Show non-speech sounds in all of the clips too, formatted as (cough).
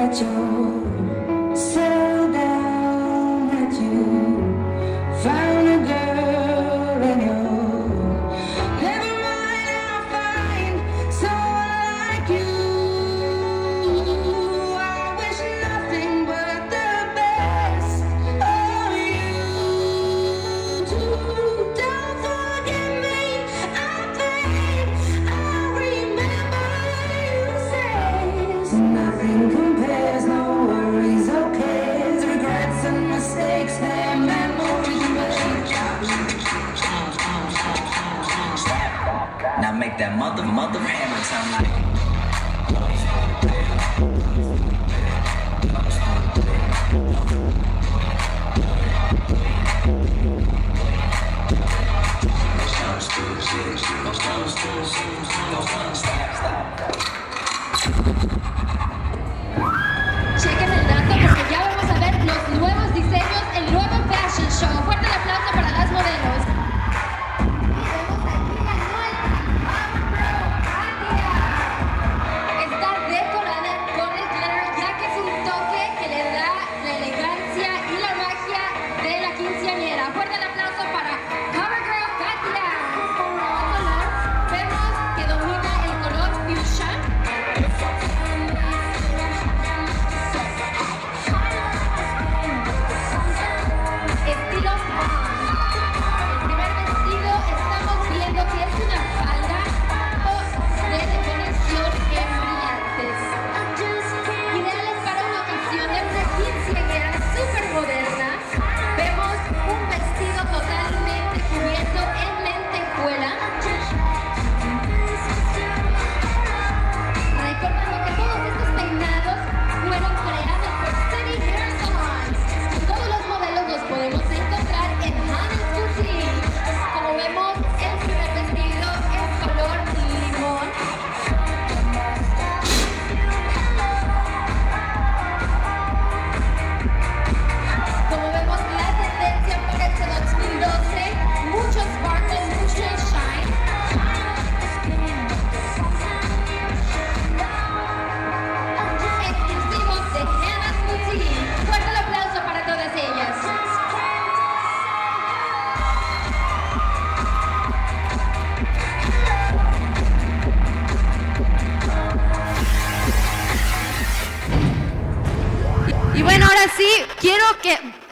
that you that mother, mother hammer sound like. Stop, stop.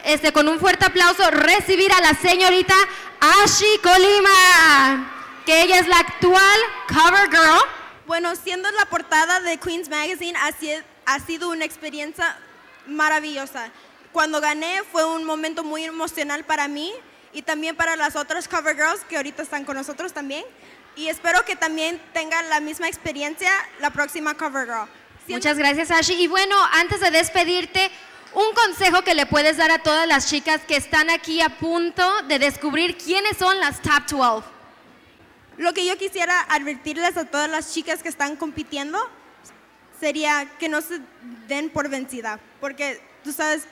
Este, con un fuerte aplauso recibir a la señorita Ashi Colima, que ella es la actual cover girl. Bueno, siendo la portada de Queen's Magazine ha sido una experiencia maravillosa. Cuando gané fue un momento muy emocional para mí y también para las otras cover girls que ahorita están con nosotros también. Y espero que también tengan la misma experiencia la próxima cover girl. Muchas gracias, Ashi. Y bueno, antes de despedirte, un consejo que le puedes dar a todas las chicas que están aquí a punto de descubrir quiénes son las Top 12. Lo que yo quisiera advertirles a todas las chicas que están compitiendo sería que no se den por vencida, porque tú sabes,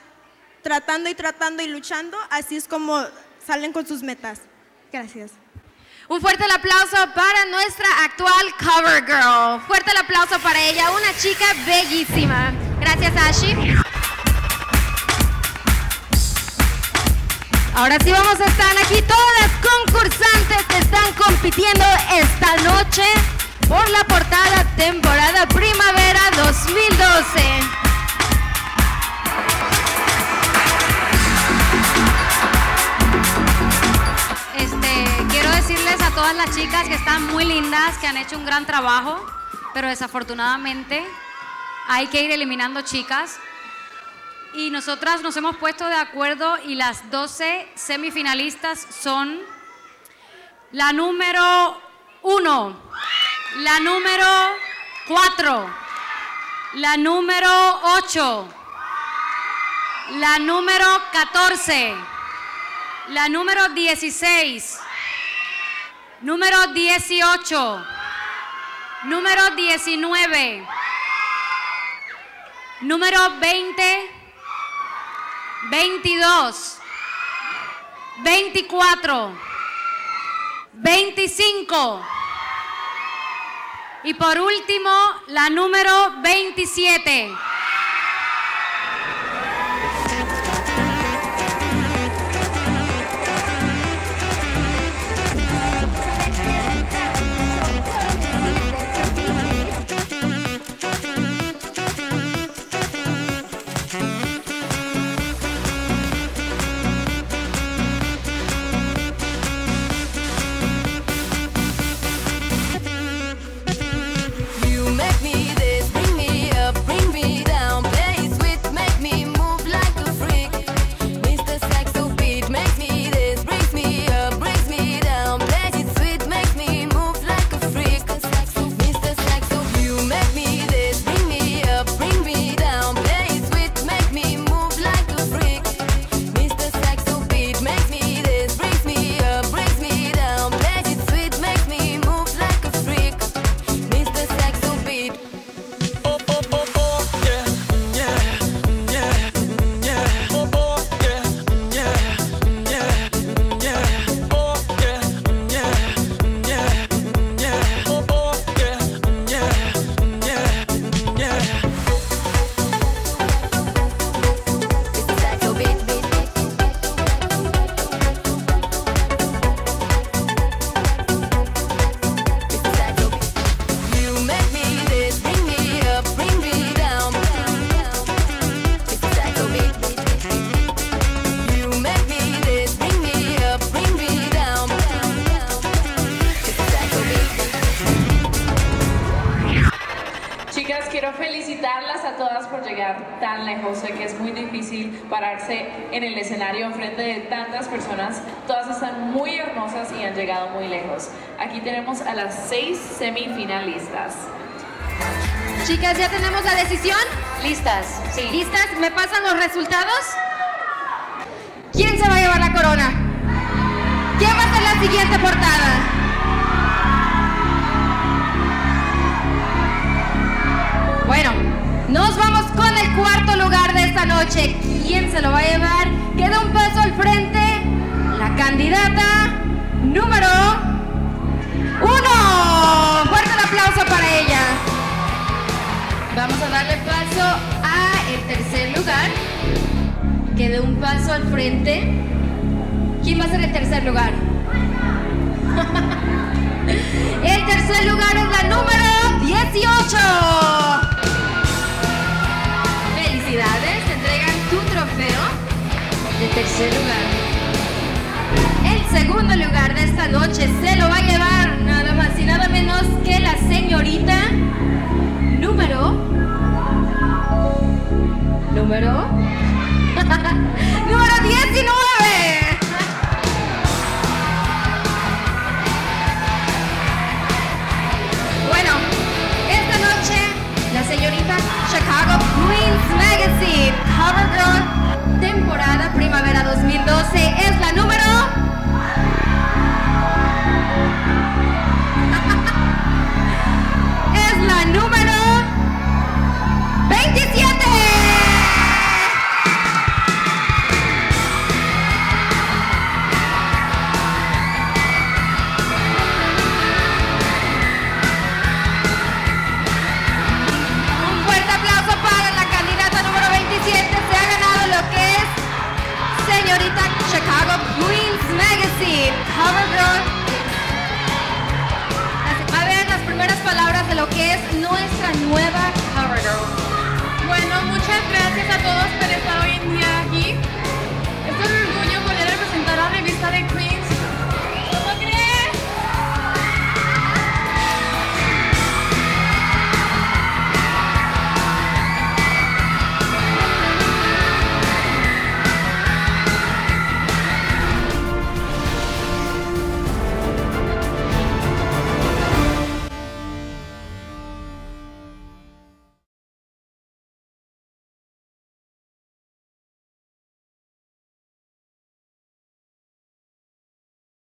tratando y tratando y luchando, así es como salen con sus metas. Gracias. Un fuerte aplauso para nuestra actual cover girl. Fuerte el aplauso para ella, una chica bellísima. Gracias, Ashi. Ahora sí vamos a estar aquí todas las concursantes que están compitiendo esta noche por la portada temporada primavera 2012. Todas las chicas que están muy lindas, que han hecho un gran trabajo, pero desafortunadamente hay que ir eliminando chicas. Y nosotras nos hemos puesto de acuerdo y las 12 semifinalistas son la número 1, la número 4, la número 8, la número 14, la número 16, número 18, número 19, número 20, 22, 24, 25 Y por último, la número 27. Lejos. Sé que es muy difícil pararse en el escenario enfrente de tantas personas. Todas están muy hermosas y han llegado muy lejos. Aquí tenemos a las seis semifinalistas. Chicas, ¿ya tenemos la decisión? ¿Listas? Sí. ¿Listas? ¿Me pasan los resultados? ¿Quién se va a llevar la corona? ¿Quién va a ser la siguiente portada? Noche. ¿Quién se lo va a llevar? Queda un paso al frente. La candidata número uno. Fuerte el aplauso para ella. Vamos a darle paso a el tercer lugar. Quede un paso al frente. ¿Quién va a ser el tercer lugar? (laughs) el tercer lugar es la número 18. Tercer lugar. El segundo lugar de esta noche se lo va a llevar nada más y nada menos que la señorita número número (laughs) número 19 lo que es nuestra nueva cover girl. Bueno, muchas gracias a todos